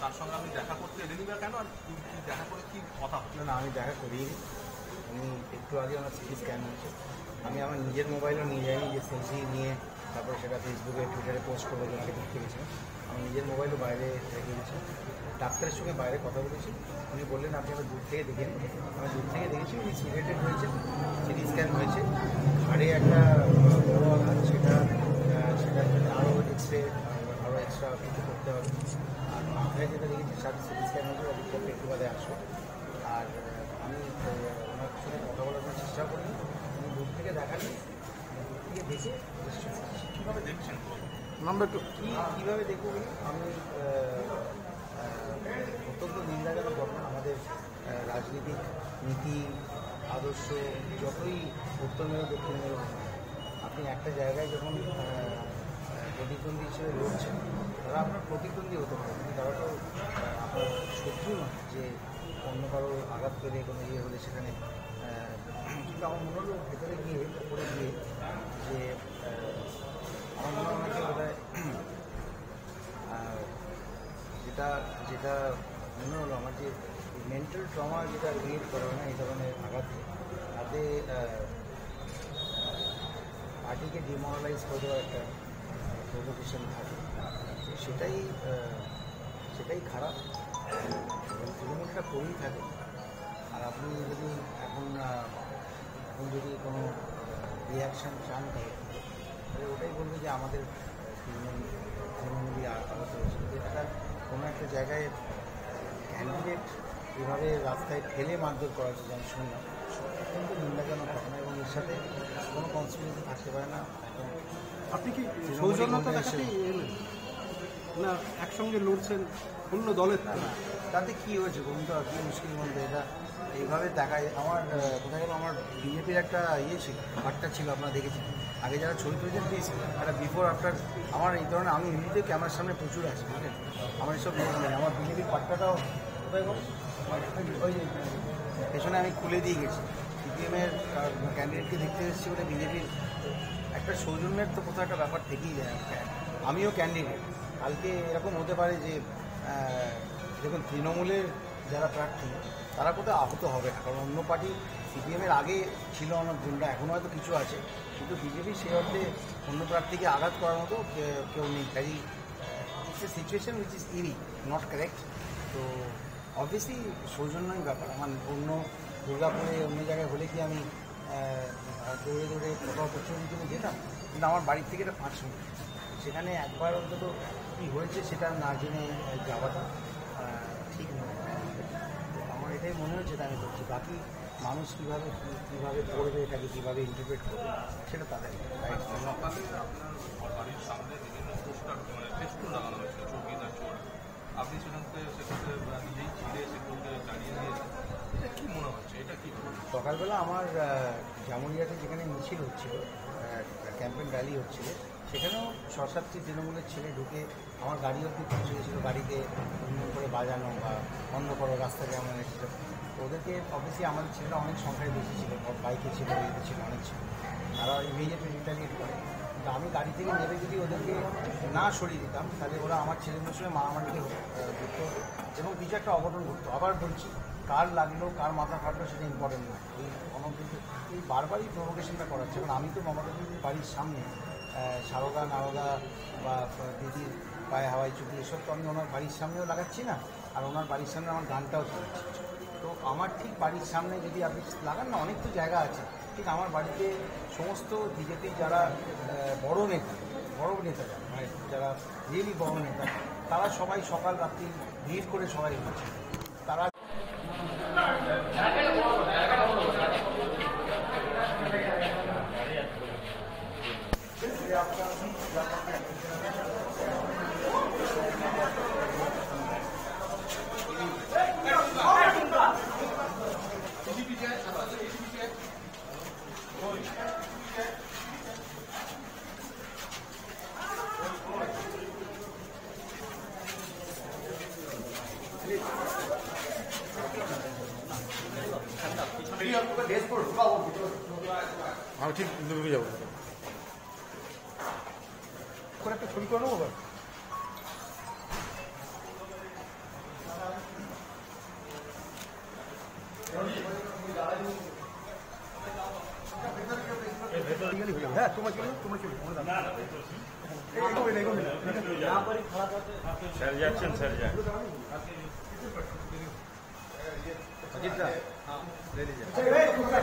তার সঙ্গে আপনি দেখা করতে এলেনই বা কেন? আর দেখা করে কি কথা হলো? না আমি দেখা করিনি। আমি একটু আগে আমার সিটি স্ক্যান হয়েছে। আমি আমার নিজের মোবাইলও নিয়ে যাইনি, যে সেলফি নিয়ে তারপরে সেটা ফেসবুকে টুইটারে পোস্ট করব যে দেখতে গেছিলাম। আমি নিজের মোবাইলও বাইরে রেখে গেছি ডাক্তারের সঙ্গে বাইরে কথা বলেছি। উনি বললেন, আপনি আমার দূর থেকে দেখেন আমি দূর থেকে দেখেছি, উনি সিলেটেড হয়েছে সিটি স্ক্যান হয়েছে। ঘাড়ে একটা বড় আঘাত, সেটা সেটার আরও এক্স রে কিছু করতে হবে আর মাথায় যেটা দেখেছি সিটি স্ক্যান হয়েছে ওর একটু বাদে আসো আর আমি ওনার সঙ্গে কথা বলার জন্য চেষ্টা করি উনি দূর থেকে দেখালেন দূর থেকে দেখে কীভাবে দেখছেন নাম্বার টু কী কীভাবে দেখব? আমি অত্যন্ত নিন্দাজনক ঘটনা আমাদের রাজনীতিক নীতি, আদর্শ, যতই উত্তর মেরু, দক্ষিণ মেরু আপনি একটা জায়গায় যখন প্রতিদ্বন্দ্বী হিসেবে লড়ছেন তারা আপনার প্রতিদ্বন্দ্বী হতে পারে। কিন্তু তারা তো আপনার শত্রু নয় যে অন্য কারও আঘাত পেলে কোনো ইয়ে হলে সেখানে কিন্তু আমার মনে হলো ভেতরে গিয়ে, উপরে গিয়ে যে আমার মনে হয় যেটা যেটা মনে হলো আমার যে মেন্টাল ট্রমা যেটা ক্রিয়েট করে না এই ধরনের আঘাতে, তাতে পার্টিকে ডিমোরালাইজ করে দেওয়ার একটা প্রভোকেশন থাকে। সেটাই সেটাই খারাপ। এবং তৃণমূলটা করেই থাকে। আর আপনি যদি এখন এখন যদি কোনো রিয়াকশান চান তাহলে তাহলে ওটাই বলব যে আমাদের তৃণমূল তৃণমূলই আহত হয়েছে একটা কোনো একটা জায়গায় ক্যান্ডিডেট এভাবে রাস্তায় ফেলে মারধর করা হচ্ছে আমি শুনলাম অত্যন্ত নিন্দাজনক ঘটনা এবং এর সাথে কোনো কনসিকুয়েন্সি থাকতে পারে না। এখন আপনি কি সৌজন্যতা এলেন? না একসঙ্গে লড়ছেন অন্য দলের তাতে কী হয়েছে বলুন তো? কী মুশকিল বলতে এটা এইভাবে দেখায়। আমার কোথায় গেল আমার বিজেপির একটা ইয়ে ছিল, বার্তা ছিল, আপনারা দেখেছি আগে যারা ছবি তুলেছেন প্লিজ একটা বিফোর আফটার আমার এই ধরনের, আমি এমনিতেও ক্যামেরার সামনে প্রচুর আছি, বুঝলেন? আমার এসব নিয়ম নেই। আমার বিজেপির বার্তাটাও কোথায় গেল? পেছনে আমি খুলে দিয়ে গেছি। সিপিএমের ক্যান্ডিডেটকে দেখতে এসেছি বলে বিজেপির একটা সৌজন্যের তো কোথাও একটা ব্যাপার থেকেই যায়। আমিও ক্যান্ডিডেট কালকে এরকম হতে পারে যে দেখুন, তৃণমূলের যারা প্রার্থী, তারা কোথাও আহত হবে না। কারণ অন্য পার্টি সিপিএমের আগে ছিল অনেক গুন্ডা এখনও হয়তো কিছু আছে। কিন্তু বিজেপি সেই অর্থে অন্য প্রার্থীকে আঘাত করার মতো কেউ নেই। কাজেই it's a situation which is really not correct তো অবভিয়াসলি সৌজন্যই ব্যাপার। আমার অন্য দুর্গাপুরে, অন্য জায়গায় হলে কি আমি দৌড়ে দৌড়ে কোথাও জন্য যেতাম? কিন্তু আমার বাড়ির থেকে এটা পাঁচ মিনিট। সেখানে একবার অন্তত কী হয়েছে সেটা না জেনে যাওয়াটা ঠিক নয় আমার এটাই মনে হচ্ছে আমি করছি বাকি মানুষ কীভাবে কীভাবে পড়বে এটাকে কীভাবে ইন্টারপ্রেট করবে সেটা তাদের সকালে আপনার বাড়ির সামনে বিভিন্ন পোস্টার মানে ফেস্টুন লাগানো হয়েছিল চৌকিদার চোর। আপনি সেখানকে সেখানে নিজেই ছিঁড়ে সেগুলোকে দাঁড়িয়ে দিয়েছেন এটা কি মনে হচ্ছে? এটা কি সকালবেলা আমার জামুরিয়াতে যেখানে মিছিল হচ্ছিল ক্যাম্পেন র্যালি হচ্ছিল সেখানেও সশাস্ত্রী তৃণমূলের ছেলে ঢুকে আমার গাড়ি অব্দি পৌঁছে গেছিল গাড়িতে অন্য করে বাজানো বা বন্ধ করো রাস্তা কেমন এসেছিল ওদেরকে অবশ্যই আমাদের ছেলেরা অনেক সংখ্যায় বেশি ছিল বাইকে ছিল ইয়েতে ছিল, অনেক ছিল। তারা ইমিডিয়েটলি রিটালিয়েট করে। কিন্তু আমি গাড়ি থেকে নেমে যদি ওদেরকে না সরিয়ে দিতাম, তাহলে ওরা আমার ছেলেদের সঙ্গে মারামারিতে যুক্ত এবং কিছু একটা অঘটন ঘটতো। আবার বলছি, কার লাগল, কার মাথা ফাটলো সেটা ইম্পর্টেন্ট নয়। এই অনবদ্য এই বারবারই প্রভোকেশনটা করাচ্ছে। এবং আমি তো মমতা বাড়ির সামনে সারদা, নারদা বা দিদির পায়ে হাওয়াই চুপি এসব তো আমি ওনার বাড়ির সামনেও লাগাচ্ছি না, আর ওনার বাড়ির সামনে আমার গানটাও চালাচ্ছি। তো আমার ঠিক বাড়ির সামনে যদি আপনি লাগান না অনেক তো জায়গা আছে, ঠিক আমার বাড়িতে সমস্ত বিজেপির যারা বড় নেতা বড় নেতা মানে যারা রিয়েলি বড় নেতা, তারা সবাই সকাল রাত্রি ভিড় করে সবাই হচ্ছে তারা हाँ 别不是告诉我不就是啊，ठीक भी जाओ कोई एक छोड़ी करो बस सर जैक्सन सर जैक्सन 好的好好的好